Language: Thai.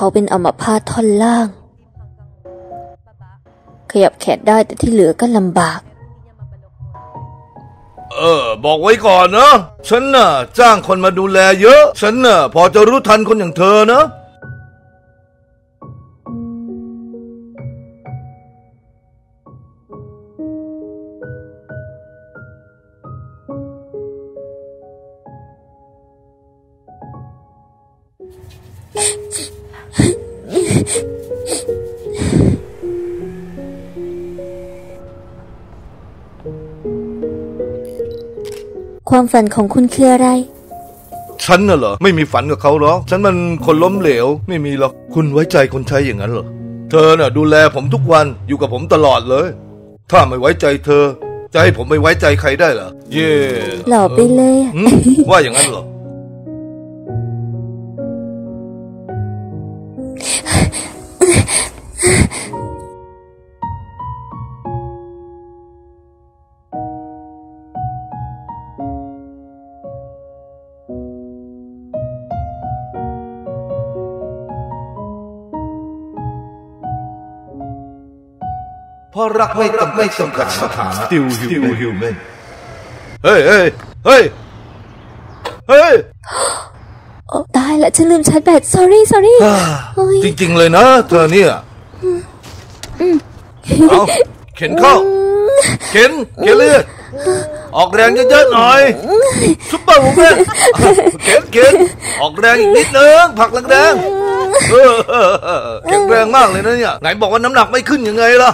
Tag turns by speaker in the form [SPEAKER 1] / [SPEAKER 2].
[SPEAKER 1] เขาเป็นอัมพาตท่อนล่าง ขยับแขนได้แต่ที่เหลือก็ลำบาก
[SPEAKER 2] เออ บอกไว้ก่อนนะ ฉันน่ะ จ้างคนมาดูแลเยอะ ฉันน่ะ พอจะรู้ทันคนอย่างเธอนะ
[SPEAKER 1] ความฝันของคุณคืออะไร
[SPEAKER 2] ฉันน่ะเหรอ ไม่มีฝันกับเขาหรอกฉันมันคนล้มเหลว ไม่มีหรอก คุณไว้ใจคนใช้อย่างนั้นเหรอ เธอน่ะ ดูแลผมทุกวันอยู่กับผมตลอดเลย ถ้าไม่ไว้ใจเธอ จะให้ผมไม่ไว้ใจใครได้เหรอ เย่
[SPEAKER 1] หล่อไปเลยอะ
[SPEAKER 2] หืมว่าอย่างนั้นเหรอ เพราะรักไม่ต้องไม่จำกัดสถานะ
[SPEAKER 3] Still human.
[SPEAKER 2] เฮ้ยเฮ้ยเฮ้ยเฮ้ย
[SPEAKER 1] โอ้ตายละฉันลืมชาร์จแบต sorry sorry
[SPEAKER 2] อ่า
[SPEAKER 1] โอ้ย
[SPEAKER 2] จริงๆเลยนะ เธอเนี่ยเอาเข็นเข้า เข็นเข็นเลยออกแรงเยอะๆหน่อย superwoman เข็นเข็นออกแรงอีกนิดนึงผลักแรงๆเออเออเออแข็งแรงมากเลยนะเนี่ยไหนบอกว่าน้ำหนักไม่ขึ้นยังไงล่ะ